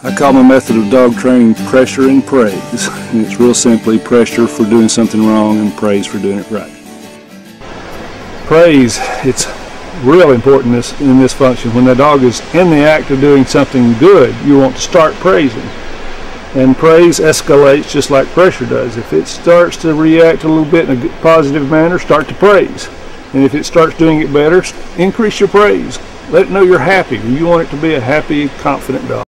I call my method of dog training pressure and praise. It's real simply pressure for doing something wrong and praise for doing it right. Praise, it's real important this, in this function. When the dog is in the act of doing something good, you want to start praising. And praise escalates just like pressure does. If it starts to react a little bit in a positive manner, start to praise. And if it starts doing it better, increase your praise. Let it know you're happy. You want it to be a happy, confident dog.